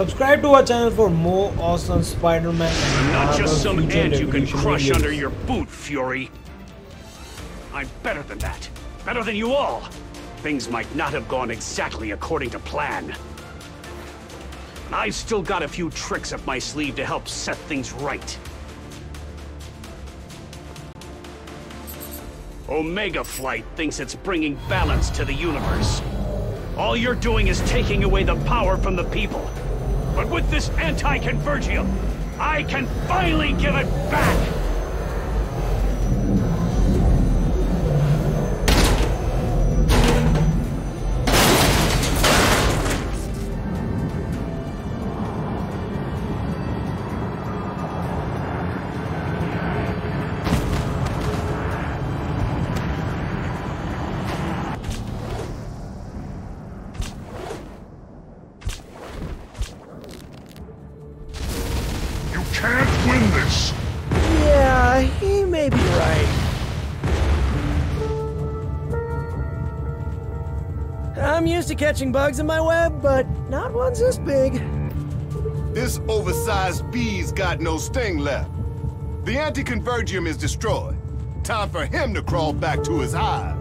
Subscribe to our channel for more awesome Spider-Man and Not just some ant you can crush videos. under your boot, Fury. I'm better than that. Better than you all. Things might not have gone exactly according to plan. But I've still got a few tricks up my sleeve to help set things right. Omega Flight thinks it's bringing balance to the universe. All you're doing is taking away the power from the people. But with this anti-convergium, I can finally give it back! To catching bugs in my web, but not ones this big. This oversized bee's got no sting left. The anti-convergium is destroyed. Time for him to crawl back to his hive.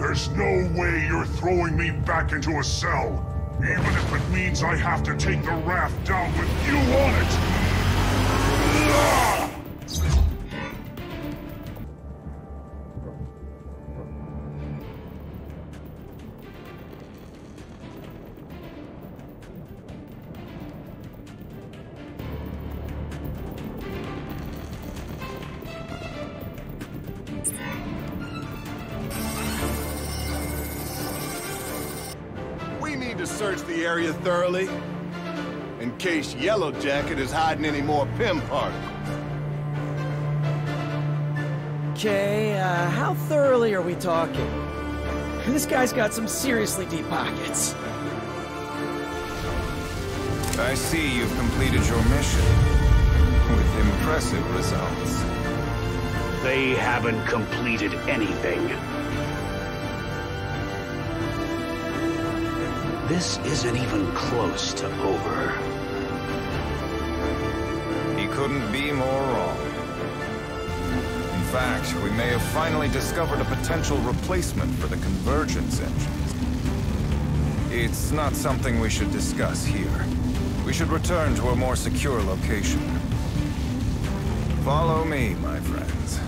There's no way you're throwing me back into a cell. Even if it means I have to take the raft down with you on it. To search the area thoroughly. In case Yellow Jacket is hiding any more Pym particles. Okay, uh, how thoroughly are we talking? This guy's got some seriously deep pockets. I see you've completed your mission. With impressive results. They haven't completed anything. This isn't even close to over. He couldn't be more wrong. In fact, we may have finally discovered a potential replacement for the convergence engines. It's not something we should discuss here. We should return to a more secure location. Follow me, my friends.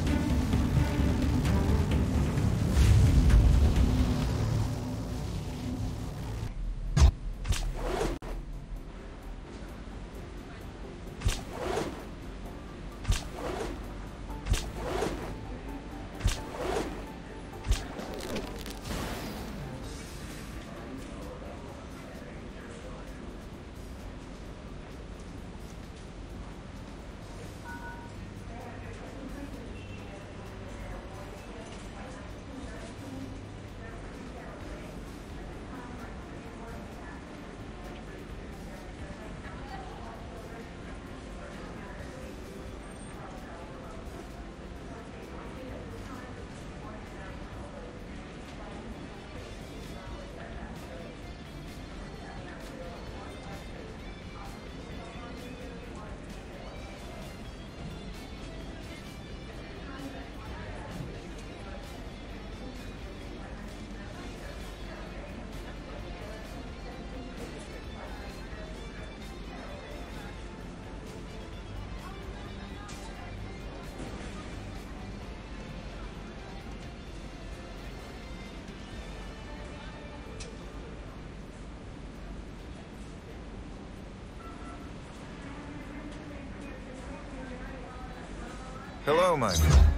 Hello, friend.